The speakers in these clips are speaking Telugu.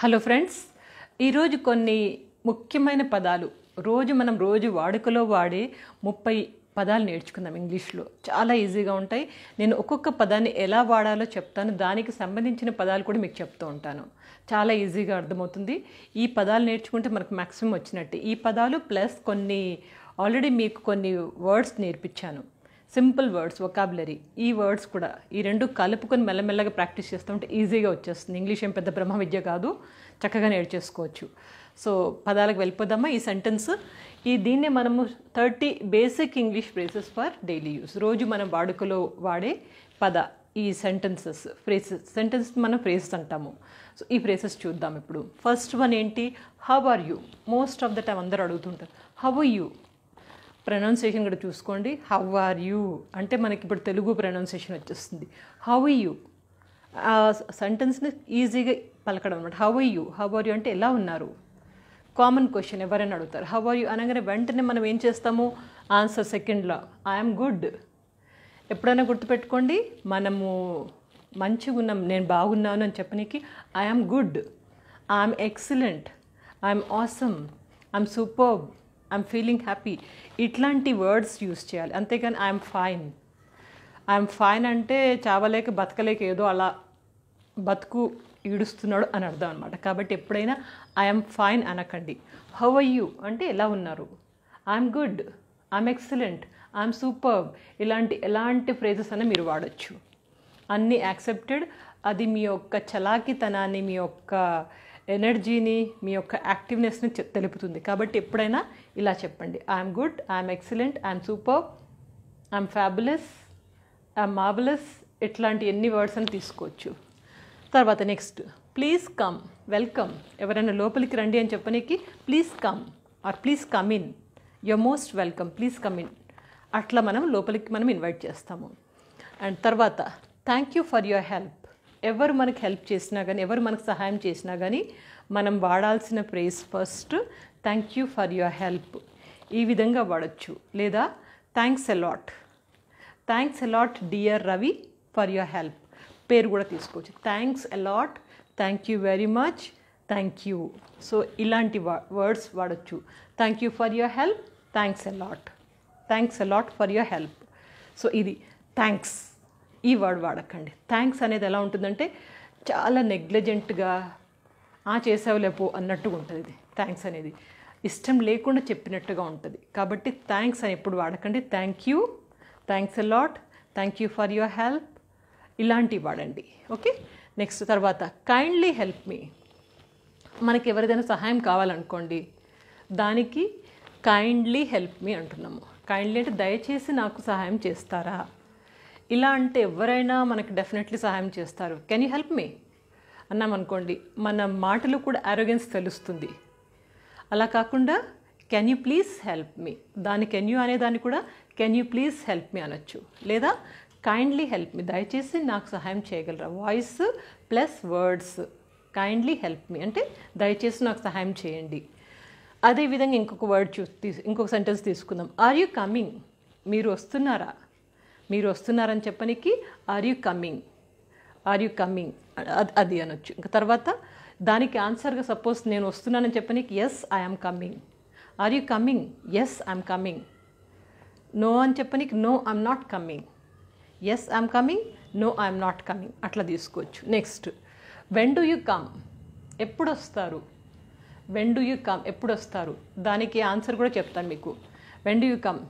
హలో ఫ్రెండ్స్ ఈరోజు కొన్ని ముఖ్యమైన పదాలు. రోజు మనం రోజు వాడుకలో వాడే ముప్పై పదాలు నేర్చుకుందాం ఇంగ్లీష్లో. చాలా ఈజీగా ఉంటాయి. నేను ఒక్కొక్క పదాన్ని ఎలా వాడాలో చెప్తాను. దానికి సంబంధించిన పదాలు కూడా మీకు చెప్తూ ఉంటాను. చాలా ఈజీగా అర్థమవుతుంది. ఈ పదాలు నేర్చుకుంటే మనకు మ్యాక్సిమం వచ్చినట్టు. ఈ పదాలు ప్లస్ కొన్ని ఆల్రెడీ మీకు కొన్ని వర్డ్స్ నేర్పించాను. సింపుల్ వర్డ్స్ వొకాబులరీ ఈ వర్డ్స్ కూడా ఈ రెండు కలుపుకొని మెల్లమెల్లగా ప్రాక్టీస్ చేస్తుంటే ఈజీగా వచ్చేస్తుంది. ఇంగ్లీష్ ఏం పెద్ద బ్రహ్మ విద్య కాదు. చక్కగా నేర్చేసుకోవచ్చు. సో పదాలకు వెళ్ళిపోదామా? ఈ సెంటెన్స్ ఈ దీన్నే మనము thirty basic English phrases for daily use రోజు మనం వాడుకలో వాడే పద ఈ సెంటెన్సెస్ ఫ్రేసెస్ సెంటెన్స్ మనం ఫ్రేసెస్ అంటాము. సో ఈ ఫ్రేసెస్ చూద్దాం ఇప్పుడు. ఫస్ట్ వన్ ఏంటి? How are you most of the time అందరూ అడుగుతుంటారు. హవ్ యూ ప్రొనౌన్సియేషన్ కూడా చూసుకోండి. హౌ ఆర్ యూ అంటే మనకి ఇప్పుడు తెలుగు ప్రొనౌన్సియేషన్ వచ్చేస్తుంది. హౌ యూ ఆ సెంటెన్స్ని ఈజీగా పలకడం అనమాట how you how are you అంటే ఎలా ఉన్నారు? కామన్ క్వశ్చన్ ఎవరైనా అడుగుతారు. హౌ ఆర్ యూ అనగానే వెంటనే మనం ఏం చేస్తాము? ఆన్సర్ సెకండ్లో ఐఎమ్ గుడ్ ఎప్పుడైనా గుర్తుపెట్టుకోండి. మనము మంచిగా ఉన్నాం. నేను బాగున్నాను అని చెప్పనీకి I'm good I'm excellent I'm awesome I'm superb I'm feeling happy ఇట్లాంటి వర్డ్స్ యూస్ చేయాలి. అంతేగాని ఐఎమ్ ఫైన్ ఐఎమ్ ఫైన్ అంటే చావలేక బతకలేక ఏదో అలా బతుకు ఈడుస్తున్నాడు అని అర్థం అనమాట కాబట్టి ఎప్పుడైనా ఐఎమ్ ఫైన్ అనకండి. హౌ ఆర్ యూ అంటే ఎలా ఉన్నారు? I'm good I'm excellent I'm super ఇలాంటి ఎలాంటి ఫ్రేజెస్ అయినా మీరు వాడచ్చు. అన్నీ యాక్సెప్టెడ్ అది మీ యొక్క చలాకితనాన్ని మీ యొక్క ఎనర్జీని మీ యొక్క యాక్టివ్నెస్ని తెలుపుతుంది. కాబట్టి ఎప్పుడైనా ఇలా చెప్పండి. I'm good I'm excellent I'm super I'm fabulous I'm marvellous ఇట్లాంటి ఎన్ని వర్డ్స్ అని తీసుకోవచ్చు. తర్వాత నెక్స్ట్ ప్లీజ్ కమ్ వెల్కమ్. ఎవరైనా లోపలికి రండి అని చెప్పనీకి please come or please come in. Your most welcome please come in. అట్లా మనం లోపలికి మనం ఇన్వైట్ చేస్తాము. అండ్ తర్వాత thank you for your help. ఎవరు మనకు హెల్ప్ చేసినా కానీ ఎవరు మనకు సహాయం చేసినా కానీ మనం వాడాల్సిన phrase first thank you for your help ఈ విధంగా వాడచ్చు. లేదా thanks a lot thanks a lot dear Ravi for your help పేరు కూడా తీసుకోవచ్చు. Thanks a lot thank you very much thank you so ఇలాంటి వర్డ్స్ వాడచ్చు. Thank you for your help thanks a lot thanks a lot for your help so ఇది థ్యాంక్స్ ఈ వర్డ్ వాడకండి. థ్యాంక్స్ అనేది ఎలా ఉంటుందంటే చాలా నెగ్లెజెంట్గా ఆ చేసావులేపో అన్నట్టుగా ఉంటుంది ఇది. థ్యాంక్స్ అనేది. ఇష్టం లేకుండా చెప్పినట్టుగా ఉంటుంది. కాబట్టి థ్యాంక్స్ అని ఎప్పుడు వాడకండి. Thank you. Thanks lot. Thank you for your help. ఇలాంటివి వాడండి. ఓకే? నెక్స్ట్ తర్వాత కైండ్లీ హెల్ప్ మీ. మనకి ఎవరిదైనా సహాయం కావాలనుకోండి దానికి కైండ్లీ హెల్ప్ మీ అంటున్నాము. కైండ్లీ అంటే దయచేసి నాకు సహాయం చేస్తారా? ఇలా అంటే ఎవరైనా మనకి డెఫినెట్లీ సహాయం చేస్తారు. కెన్ యూ హెల్ప్ మీ అన్నామనుకోండి మన మాటలు కూడా ఆరోగ్యన్స్ తెలుస్తుంది. అలా కాకుండా can you please help me దాని కెన్ యూ అనేదాన్ని కూడా can you please help me అనొచ్చు. లేదా కైండ్లీ హెల్ప్ మీ దయచేసి నాకు సహాయం చేయగలరా? Voice plus words kindly help me అంటే దయచేసి నాకు సహాయం చేయండి. అదేవిధంగా ఇంకొక వర్డ్ చూ ఇంకొక సెంటెన్స్ తీసుకుందాం. ఆర్ యూ కమింగ్ మీరు వస్తున్నారా? మీరు వస్తున్నారని చెప్పనికి are you coming are you coming అది అనొచ్చు. ఇంకా తర్వాత దానికి ఆన్సర్గా సపోజ్ నేను వస్తున్నానని చెప్పనికి yes I'm coming are you coming yes I'm coming no అని చెప్పనికి no I'm not coming yes I'm coming no I'm not coming అట్లా తీసుకోవచ్చు. Next when do you come ఎప్పుడు వస్తారు వెన్ డూ యూ కమ్ ఎప్పుడు వస్తారు దానికి ఆన్సర్ కూడా చెప్తాను మీకు. When do you come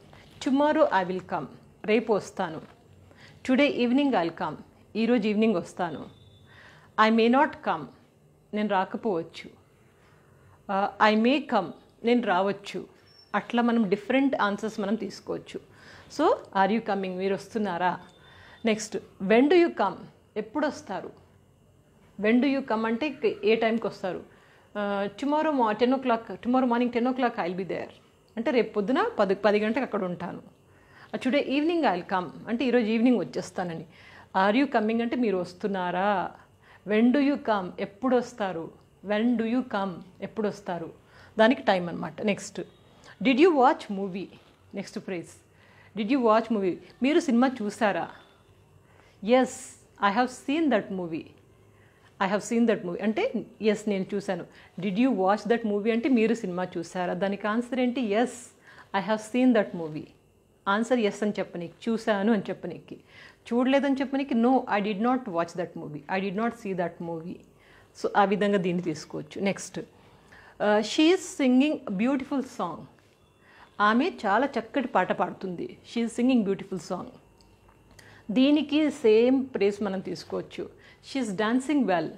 tomorrow I will come రేపు వస్తాను. టుడే ఈవినింగ్ ఐల్ కమ్ ఈరోజు ఈవినింగ్ వస్తాను. ఐ మే నాట్ కమ్ నేను రాకపోవచ్చు. ఐ మే కమ్ నేను రావచ్చు. అట్లా మనం డిఫరెంట్ ఆన్సర్స్ మనం తీసుకోవచ్చు. సో ఆర్ యూ కమింగ్ మీరు వస్తున్నారా? Next when do you come ఎప్పుడు వస్తారు? వెన్ డు యూ కమ్ అంటే ఏ టైంకి వస్తారు? టుమారో మా ten o'clock tomorrow morning ten o'clock I'll be there అంటే రేపు పొద్దున పది పది గంటలకు అక్కడ ఉంటాను. టుడే ఈవినింగ్ ఐల్ కమ్ అంటే ఈరోజు ఈవినింగ్ వచ్చేస్తానని. ఆర్ యూ కమ్మింగ్ అంటే మీరు వస్తున్నారా? వెన్ డు యూ కమ్ ఎప్పుడు వస్తారు? వెన్ డు యూ కమ్ ఎప్పుడు వస్తారు? దానికి టైం అనమాట next did you watch movie next phrase did you watch movie మీరు సినిమా చూసారా? Yes I have seen that movie I have seen that movie అంటే ఎస్ నేను చూశాను. Did you watch that movie అంటే మీరు సినిమా చూసారా? దానికి ఆన్సర్ ఏంటి? Yes I have seen that movie answer yes అని చెప్పనీకి చూశాను అని చెప్పనీకి చూడలేదని చెప్పనీకి no I did not watch that movie I did not see that movie so ఆ విధంగా దీన్ని తీసుకోవచ్చు. Next she's singing beautiful song ఆమె చాలా చక్కటి పాట పాడుతుంది. షీఈ్ సింగింగ్ బ్యూటిఫుల్ సాంగ్ దీనికి సేమ్ ప్రేస్ మనం తీసుకోవచ్చు. She's dancing well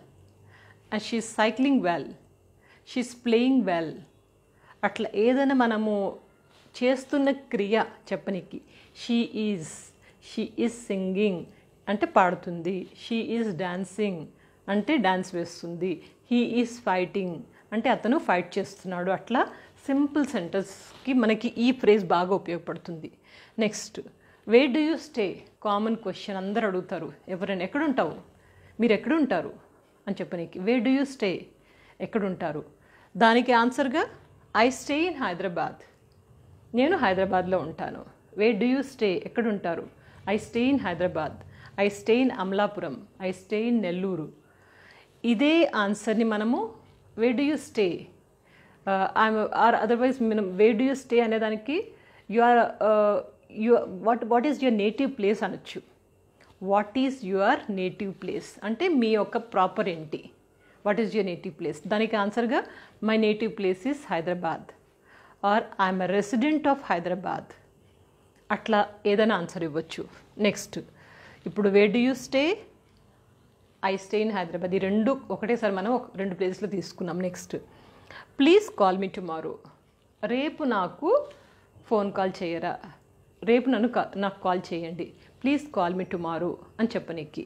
and she's cycling well she's playing well అట్లా ఏదైనా మనము చేస్తున్న క్రియ చెప్పనికి. She is she is singing అంటే పాడుతుంది. షీ ఈజ్ డాన్సింగ్ అంటే డాన్స్ వేస్తుంది. హీ ఈజ్ ఫైటింగ్ అంటే అతను ఫైట్ చేస్తున్నాడు. అట్లా సింపుల్ సెంటెన్స్కి మనకి ఈ ఫ్రేజ్ బాగా ఉపయోగపడుతుంది. Next where do you stay common question అందరు అడుగుతారు. ఎవరైనా ఎక్కడుంటావు? మీరు ఎక్కడుంటారు? అని చెప్పనీకి. వే డూ యూ స్టే ఎక్కడుంటారు? దానికి ఆన్సర్గా ఐ స్టే ఇన్ హైదరాబాద్ నేను హైదరాబాద్లో ఉంటాను. వే డూ యూ స్టే ఎక్కడుంటారు? I stay in Hyderabad. I stay in Amalapuram. I stay in Nellore. ఇదే ఆన్సర్ని మనము where do you stay or otherwise మనం వే డూ యూ స్టే అనేదానికి you are you what what is your native place అనొచ్చు. What is your native place అంటే మీ యొక్క ప్రాపర్ ఏంటి what is your native place దానికి ఆన్సర్గా my native place is Hyderabad. Or I'm a resident of Hyderabad? అట్లా ఏదైనా ఆన్సర్ ఇవ్వచ్చు. నెక్స్ట్ ఇప్పుడు where do you stay I stay in Hyderabad. ఈ రెండు ఒకటేసారి మనం ఒక రెండు ప్లేస్లో తీసుకున్నాం. Next please call me tomorrow రేపు నాకు ఫోన్ కాల్ చేయరా? రేపు నన్ను నాకు కాల్ చేయండి. ప్లీజ్ కాల్ మీ టుమారో అని చెప్పనీకి.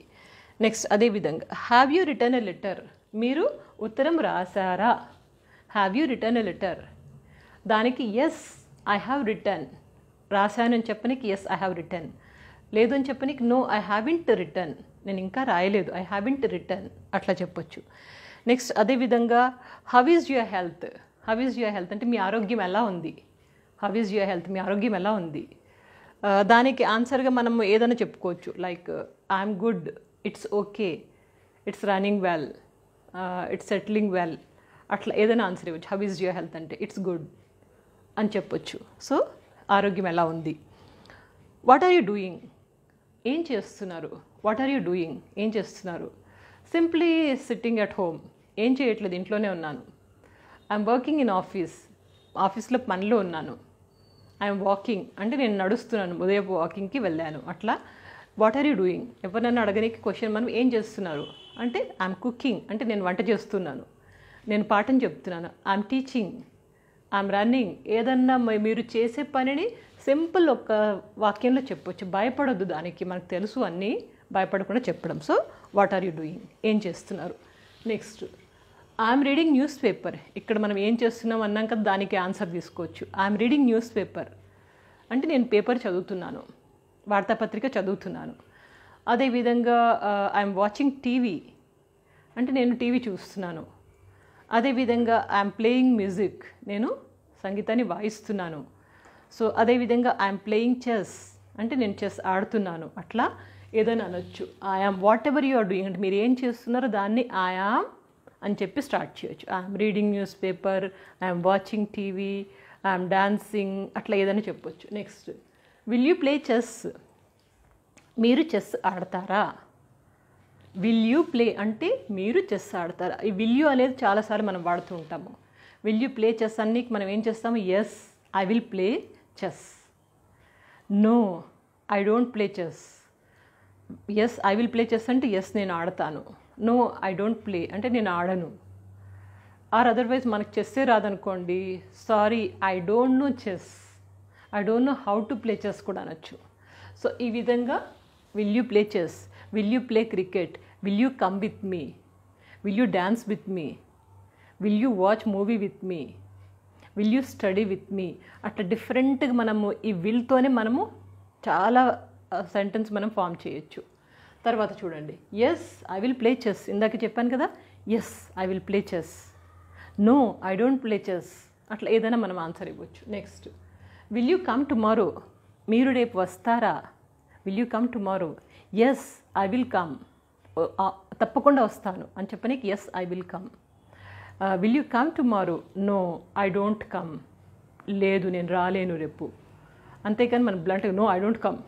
నెక్స్ట్ అదేవిధంగా have you written a letter మీరు ఉత్తరం రాశారా? Have you written a letter దానికి ఎస్ ఐ హ్యావ్ రిటర్న్ రాశానని చెప్పనికి ఎస్ ఐ హ్యావ్ రిటర్న్ లేదు అని చెప్పనికి నో ఐ హ్యావింట్ రిటర్న్ నేను ఇంకా రాయలేదు. ఐ హ్యావింట్ రిటర్న్ అట్లా చెప్పొచ్చు. నెక్స్ట్ అదేవిధంగా how is your health how is your health అంటే మీ ఆరోగ్యం ఎలా ఉంది? హవ్ ఈజ్ యువర్ హెల్త్ మీ ఆరోగ్యం ఎలా ఉంది? దానికి ఆన్సర్గా మనం ఏదైనా చెప్పుకోవచ్చు. Like I'm good it's okay it's running well it's settling well అట్లా ఏదైనా ఆన్సర్ ఇవ్వచ్చు. హవ్ ఈజ్ యువర్ హెల్త్ అంటే ఇట్స్ గుడ్ అని చెప్పొచ్చు. సో ఆరోగ్యం ఎలా ఉంది? వాట్ ఆర్ యూ డూయింగ్ ఏం చేస్తున్నారు? వాట్ ఆర్ యూ డూయింగ్ ఏం చేస్తున్నారు? సింప్లీ సిట్టింగ్ అట్ హోమ్ ఏం చేయట్లేదు? ఇంట్లోనే ఉన్నాను. ఐఎమ్ వర్కింగ్ ఇన్ ఆఫీస్ ఆఫీస్లో పనిలో ఉన్నాను. ఐఎమ్ వాకింగ్ అంటే నేను నడుస్తున్నాను. ఉదయపు వాకింగ్కి వెళ్ళాను. అట్లా వాట్ ఆర్ యూ డూయింగ్ ఎవరినైనా అడగడానికి క్వశ్చన్ మనం ఏం చేస్తున్నారు? అంటే ఐఎమ్ కుకింగ్ అంటే నేను వంట చేస్తున్నాను. నేను పాఠం చెప్తున్నాను. ఐఎమ్ టీచింగ్ ఐఎమ్ రన్నింగ్ ఏదన్నా మీరు చేసే పనిని సింపుల్ ఒక వాక్యంలో చెప్పొచ్చు. భయపడొద్దు దానికి. మనకు తెలుసు అన్నీ. భయపడకుండా చెప్పడం. So what are you doing ఏం చేస్తున్నారు? Next I'm reading news paper ఇక్కడ మనం ఏం చేస్తున్నాం అన్నాం కదా దానికి ఆన్సర్ తీసుకోవచ్చు. ఐఎమ్ రీడింగ్ న్యూస్ పేపర్ అంటే నేను పేపర్ చదువుతున్నాను. వార్తాపత్రిక చదువుతున్నాను. అదేవిధంగా ఐఎమ్ వాచింగ్ టీవీ అంటే నేను టీవీ చూస్తున్నాను. అదేవిధంగా ఐఎమ్ ప్లేయింగ్ మ్యూజిక్ నేను సంగీతాన్ని వాయిస్తున్నాను. సో అదేవిధంగా ఐఎమ్ ప్లేయింగ్ చెస్ అంటే నేను చెస్ ఆడుతున్నాను. అట్లా ఏదైనా అనొచ్చు. I am whatever you are doing అంటే మీరు ఏం చేస్తున్నారో దాన్ని ఐఆమ్ అని చెప్పి స్టార్ట్ చేయొచ్చు. I'm reading newspaper I'm watching TV I'm dancing అట్లా ఏదైనా చెప్పొచ్చు. Next will you play chess మీరు చెస్ ఆడతారా? విల్ యూ ప్లే అంటే మీరు చెస్ ఆడతారా? ఈ విల్ యూ అనేది చాలాసార్లు మనం వాడుతూ ఉంటాము. విల్ యూ ప్లే చెస్ అన్ని మనం ఏం చేస్తాము? Yes I will play chess no I don't play chess yes I will play chess అంటే ఎస్ నేను ఆడతాను. నో ఐ డోంట్ ప్లే అంటే నేను ఆడను. ఆర్ అదర్వైజ్ మనకు చెస్సే రాదనుకోండి. Sorry I don't know chess I don't know how to play chess కూడా అనొచ్చు. సో ఈ విధంగా will you play chess will you play cricket will you come with me will you dance with me will you watch movie with me will you study with me అట్లా డిఫరెంట్గా మనము ఈ విల్తోనే మనము చాలా సెంటెన్స్ మనం ఫామ్ చేయొచ్చు. తర్వాత చూడండి. Yes I will play chess ఇందాక చెప్పాను కదా? Yes I will play chess no I don't play chess అట్లా ఏదైనా మనం ఆన్సర్ ఇవ్వచ్చు. Next will you come tomorrow మీరు రేపు వస్తారా? Will you come tomorrow yes I will come తప్పకుండా వస్తాను. అని చెప్పనీకి yes I will come will you come tomorrow no I don't come లేదు నేను రాలేను రేపు. అంతేకాని మనం బ్లంట్గా నో ఐ డోంట్ కమ్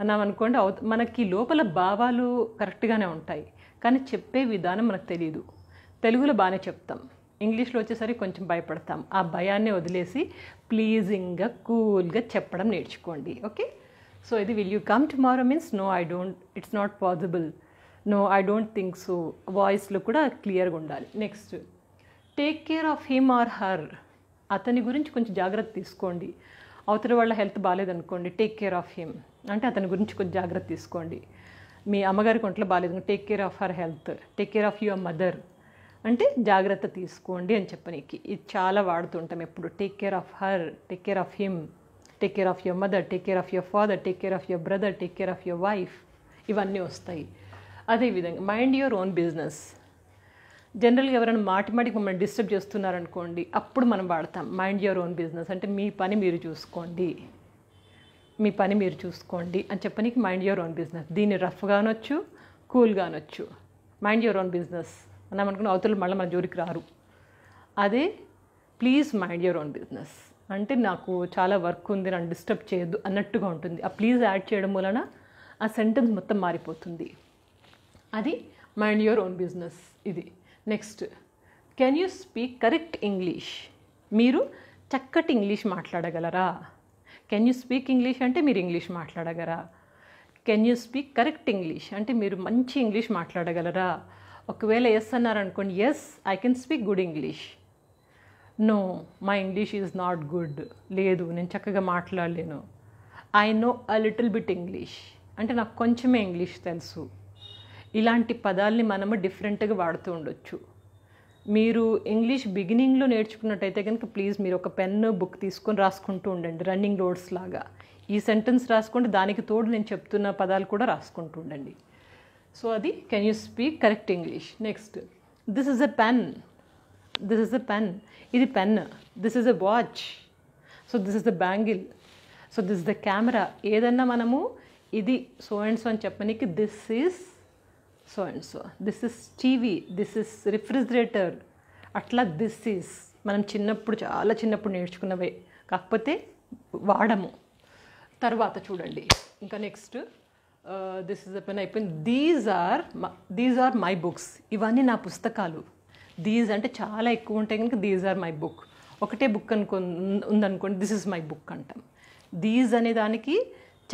అన్నామనుకోండి అవు మనకి లోపల భావాలు కరెక్ట్గానే ఉంటాయి. కానీ చెప్పే విధానం మనకు తెలియదు తెలుగులో బాగానే చెప్తాం. ఇంగ్లీష్లో వచ్చేసరికి కొంచెం భయపడతాం. ఆ భయాన్ని వదిలేసి ప్లీజింగ్గా కూల్గా చెప్పడం నేర్చుకోండి. ఓకే? సో ఇది will you come tomorrow means no I don't it's not possible no I don't think so వాయిస్లో కూడా క్లియర్గా ఉండాలి. Next take care of him or her అతని గురించి కొంచెం జాగ్రత్త తీసుకోండి అవతల వాళ్ళ హెల్త్ బాగాలేదనుకోండి టేక్ కేర్ ఆఫ్ హిమ్ అంటే అతని గురించి కొంచెం జాగ్రత్త తీసుకోండి మీ అమ్మగారికి ఒంట్లో బాగాలేదు take care of her health take care of your mother అంటే జాగ్రత్త తీసుకోండి అని చెప్పనీకి ఇది చాలా వాడుతుంటాం ఎప్పుడు take care of her take care of him take care of your mother take care of your father take care of your brother take care of your wife ఇవన్నీ వస్తాయి అదేవిధంగా మైండ్ యువర్ ఓన్ బిజినెస్ జనరల్గా ఎవరైనా మాటిమాటికి మమ్మల్ని డిస్టర్బ్ చేస్తున్నారనుకోండి అప్పుడు మనం వాడతాం. Mind your own business. అంటే మీ పని మీరు చూసుకోండి. మీ పని మీరు చూసుకోండి అని చెప్పనీకి మైండ్ యువర్ ఓన్ బిజినెస్. దీన్ని రఫ్గా అనొచ్చు కూల్గా అనొచ్చు. Mind your own business. అన్నాం అనుకున్న అవతల మళ్ళీ మన జోలికి రారు. అదే please mind your own business. అంటే నాకు చాలా వర్క్ ఉంది నన్ను డిస్టర్బ్ చేయొద్దు అన్నట్టుగా ఉంటుంది. ఆ ప్లీజ్ యాడ్ చేయడం వలన ఆ సెంటెన్స్ మొత్తం మారిపోతుంది. అది మైండ్ యువర్ ఓన్ బిజినెస్ ఇది. Next can you speak correct English మీరు చక్కటి ఇంగ్లీష్ మాట్లాడగలరా? కెన్ యూ స్పీక్ ఇంగ్లీష్ అంటే మీరు English మాట్లాడగలరా? Can you speak correct English అంటే మీరు మంచి ఇంగ్లీష్ మాట్లాడగలరా? ఒకవేళ ఎస్ అన్నారనుకోండి yes I can speak good English no my English is not good లేదు నేను చక్కగా మాట్లాడలేను. I know a little bit English అంటే నాకు కొంచెమే ఇంగ్లీష్ తెలుసు. ఇలాంటి పదాల్ని మనము డిఫరెంట్గా వాడుతూ ఉండొచ్చు. మీరు ఇంగ్లీష్ బిగినింగ్లో నేర్చుకున్నట్టయితే కనుక ప్లీజ్ మీరు ఒక పెన్ బుక్ తీసుకొని రాసుకుంటూ ఉండండి. రన్నింగ్ నోట్స్ లాగా. ఈ సెంటెన్స్ రాసుకోండి. దానికి తోడు నేను చెప్తున్న పదాలు కూడా రాసుకుంటూ ఉండండి. సో అది can you speak correct English next this is a pen this is a pen ఇది pen this is a watch so this is the bangle so this the camera ఏదన్నా మనము ఇది సో అండ్ సో అని చెప్పనీకి this is so and so this is TV this is refrigerator అట్లా దిస్ ఈస్ మనం చిన్నప్పుడు చాలా చిన్నప్పుడు నేర్చుకున్నవే. కాకపోతే వాడము. తర్వాత చూడండి. ఇంకా నెక్స్ట్ దిస్ ఇస్ పెన్ అయిపోయింది. These are these are my books ఇవన్నీ నా పుస్తకాలు. దీస్ అంటే చాలా ఎక్కువ ఉంటాయి కనుక దీస్ ఆర్ మై బుక్ ఒకటే బుక్ అనుకో ఉందనుకోండి. దిస్ ఇస్ మై బుక్ అంటాం. దీస్ అనే దానికి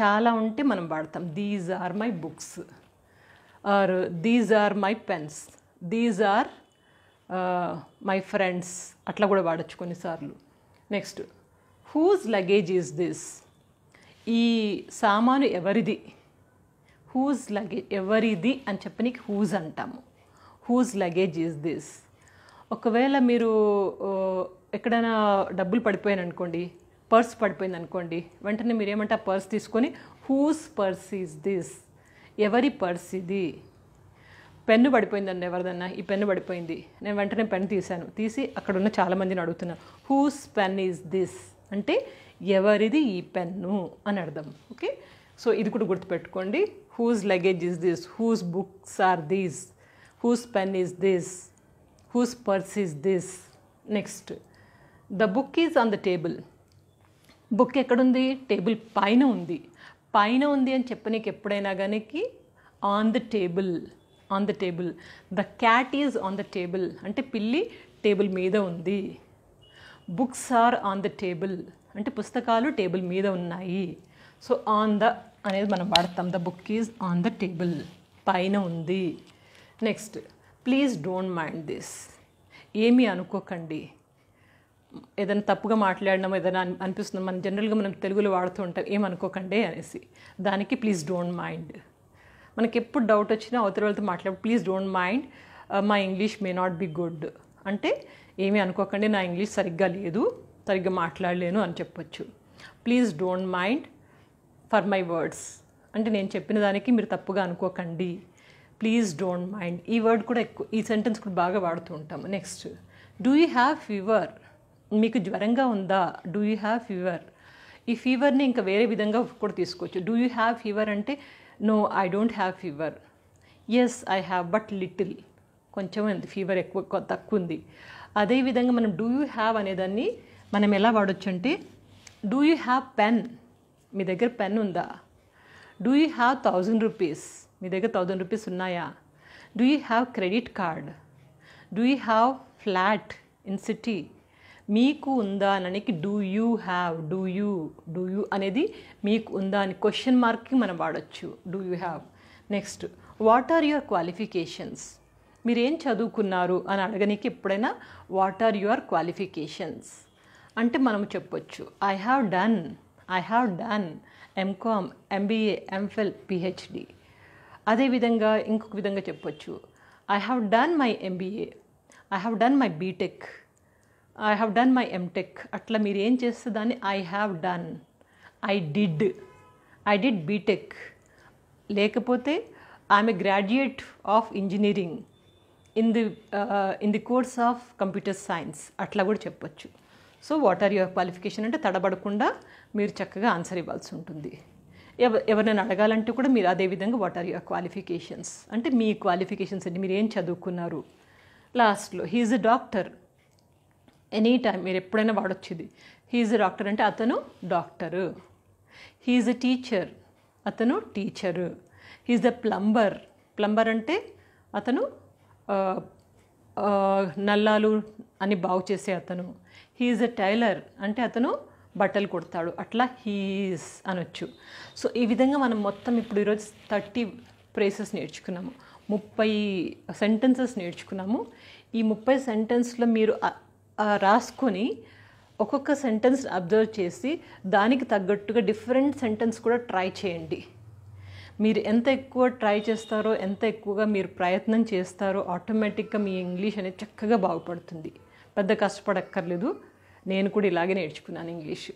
చాలా ఉంటే మనం వాడతాం. These are my books are these are my pens. These are my friends. అట్లా కూడా వాడచ్చు కొన్నిసార్లు. Next whose luggage is this? ఈ సామాను ఎవరిది? హూజ్ లగేజ్ ఎవరిది అని చెప్పనికి హూజ్ అంటాము. Whose luggage is this? ఒకవేళ మీరు ఎక్కడైనా డబ్బులు పడిపోయాను అనుకోండి పర్స్ పడిపోయింది అనుకోండి వెంటనే మీరు ఏమంటే ఆ పర్స్ తీసుకొని హూస్ పర్స్ ఈజ్ దిస్? ఎవరి పర్స్ ఇది పెన్ను పడిపోయిందండి ఎవరిదన్నా? ఈ పెన్ను పడిపోయింది. నేను వెంటనే పెన్ తీశాను. తీసి అక్కడ ఉన్న చాలామందిని అడుగుతున్నాను హూస్ పెన్ ఈజ్ దిస్ అంటే ఎవరిది ఈ పెన్ను? అని అర్థం. ఓకే? సో ఇది కూడా గుర్తుపెట్టుకోండి. Whose luggage is this whose books are these whose pen is this whose purse is this next the book is on the table book ఎక్కడుంది? టేబుల్ పైన ఉంది. పైన ఉంది అని చెప్పనీకి ఎప్పుడైనా కానీ on the table on the table the cat is on the table అంటే పిల్లి టేబుల్ మీద ఉంది. Books are on the table అంటే పుస్తకాలు టేబుల్ మీద ఉన్నాయి. సో ఆన్ ద అనేది మనం వాడతాం. The book is on the table పైన ఉంది. Next please don't mind this ఏమీ అనుకోకండి. ఏదైనా తప్పుగా మాట్లాడడం ఏదైనా అనిపిస్తుంది మనం జనరల్గా మనం తెలుగులో వాడుతూ ఉంటాం ఏమనుకోకండి అనేసి. దానికి ప్లీజ్ డోంట్ మైండ్. మనకి ఎప్పుడు డౌట్ వచ్చినా అవతల వాళ్ళతో మాట్లాడు please don't mind my English may not be good. అంటే ఏమీ అనుకోకండి నా ఇంగ్లీష్ సరిగ్గా లేదు సరిగ్గా మాట్లాడలేను అని చెప్పొచ్చు. Please don't mind for my words. అంటే నేను చెప్పిన దానికి మీరు తప్పుగా అనుకోకండి. Please don't mind. ఈ వర్డ్ కూడా ఎక్కువ ఈ సెంటెన్స్ కూడా బాగా వాడుతూ ఉంటాము. Next do you have fever? మీకు జ్వరంగా ఉందా? డూ యూ హ్యావ్ ఫీవర్ ఈ ఫీవర్ని ఇంకా వేరే విధంగా కూడా తీసుకోవచ్చు. డూ యూ హ్యావ్ ఫీవర్ అంటే no I don't have fever yes I have but little కొంచెం ఉంది. ఫీవర్ ఎక్కువ తక్కువ ఉంది అదేవిధంగా మనం డూ యూ హ్యావ్ అనేదాన్ని మనం ఎలా వాడొచ్చు అంటే డూ యూ హ్యావ్ పెన్ మీ దగ్గర పెన్ ఉందా? Do you have thousand rupees మీ దగ్గర థౌజండ్ రూపీస్ ఉన్నాయా? Do you have credit card do you have flat in city మీకు ఉందా అనడానికి do you have do you do you అనేది మీకు ఉందా అని క్వశ్చన్ మార్క్కి మనం వాడచ్చు. Do you have next what are your qualifications మీరు ఏం చదువుకున్నారు అని అడగనీకి ఎప్పుడైనా వాట్ ఆర్ యువర్ క్వాలిఫికేషన్స్ అంటే మనం చెప్పొచ్చు I have done I have done MCom MBA MPhil PhD అదేవిధంగా ఇంకొక విధంగా చెప్పొచ్చు I have done my MBA I have done my BTech I have done my MTech అట్లా మీరు ఏం చేస్తే దాన్ని I have done I did I did BTech లేకపోతే I'm a graduate of engineering in the in the course of computer science అట్లా కూడా చెప్పొచ్చు. So what are your qualification అంటే తడబడకుండా మీరు చక్కగా ఆన్సర్ ఇవ్వాల్సి ఉంటుంది. ఎవ ఎవరినైనా అడగాలంటే కూడా మీరు అదే విధంగా వాట్ ఆర్ యువర్ క్వాలిఫికేషన్స్ అంటే మీ క్వాలిఫికేషన్స్ అండి. మీరు ఏం చదువుకున్నారు? లాస్ట్లో he's a doctor any time మీరు ఎప్పుడైనా వాడొచ్చు ఇది హీఈ్ డాక్టర్ అంటే అతను డాక్టరు. హీఈ్ ఎ టీచర్ అతను teacher. He's a plumber. Plumber అంటే అతను నల్లాలు అని బాగు చేసే అతను. హీఈ్ ఎ టైలర్ అంటే అతను బట్టలు కుడతాడు. అట్లా హీఈస్ అనొచ్చు. సో ఈ విధంగా మనం మొత్తం ఇప్పుడు ఈరోజు థర్టీ ప్రేసెస్ నేర్చుకున్నాము. ముప్పై సెంటెన్సెస్ నేర్చుకున్నాము. ఈ ముప్పై సెంటెన్స్లో మీరు రాసుకొని ఒక్కొక్క సెంటెన్స్ అబ్జర్వ్ చేసి దానికి తగ్గట్టుగా డిఫరెంట్ సెంటెన్స్ కూడా ట్రై చేయండి. మీరు ఎంత ఎక్కువ ట్రై చేస్తారో ఎంత ఎక్కువగా మీరు ప్రయత్నం చేస్తారో ఆటోమేటిక్గా మీ ఇంగ్లీష్ అనేది చక్కగా బాగుపడుతుంది. పెద్ద కష్టపడక్కర్లేదు. నేను కూడా ఇలాగే నేర్చుకున్నాను ఇంగ్లీష్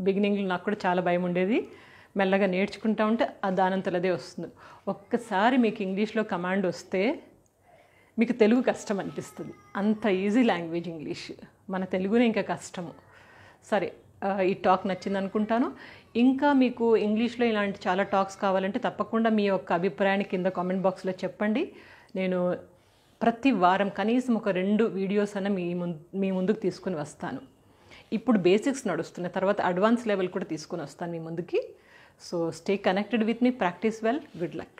బిగినింగ్లో నాకు కూడా చాలా భయం ఉండేది. మెల్లగా నేర్చుకుంటా ఉంటే ఆ దానంతలదే వస్తుంది. ఒక్కసారి మీకు ఇంగ్లీష్లో కమాండ్ వస్తే మీకు తెలుగు కష్టం అనిపిస్తుంది. అంత ఈజీ లాంగ్వేజ్ ఇంగ్లీష్ మన తెలుగునే ఇంకా కష్టము. సరే ఈ టాక్ నచ్చింది అనుకుంటాను. ఇంకా మీకు ఇంగ్లీష్లో ఇలాంటి చాలా టాక్స్ కావాలంటే తప్పకుండా మీ యొక్క అభిప్రాయాన్ని కింద కామెంట్ బాక్స్లో చెప్పండి. నేను ప్రతి వారం కనీసం ఒక రెండు వీడియోస్ అన్న మీ ముందు మీ ముందుకు తీసుకుని వస్తాను. ఇప్పుడు బేసిక్స్ నడుస్తున్నాయి. తర్వాత అడ్వాన్స్ లెవెల్ కూడా తీసుకుని వస్తాను మీ ముందుకి. So stay connected with me practice well good luck